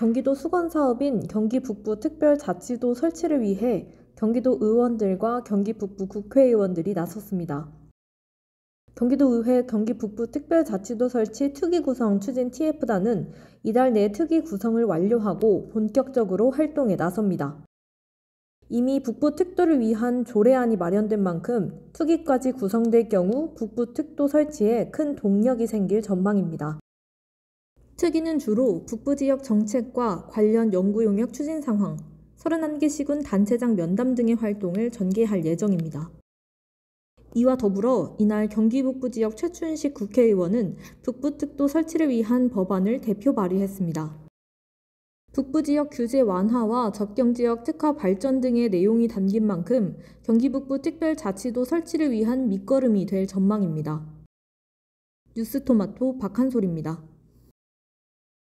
경기도 수건 사업인 경기 북부 특별자치도 설치를 위해 경기도 의원들과 경기 북부 국회의원들이 나섰습니다. 경기도 의회 경기 북부 특별자치도 설치 특위 구성 추진 TF단은 이달 내 특위 구성을 완료하고 본격적으로 활동에 나섭니다. 이미 북부 특도를 위한 조례안이 마련된 만큼 특위까지 구성될 경우 북부 특도 설치에 큰 동력이 생길 전망입니다. 특위는 주로 북부 지역 정책과 관련 연구 용역 추진 상황, 31개 시군 단체장 면담 등의 활동을 전개할 예정입니다. 이와 더불어 이날 경기 북부 지역 최춘식 국회의원은 북부특도 설치를 위한 법안을 대표 발의했습니다. 북부 지역 규제 완화와 접경 지역 특화 발전 등의 내용이 담긴 만큼 경기 북부 특별자치도 설치를 위한 밑거름이 될 전망입니다. 뉴스토마토 박한솔입니다.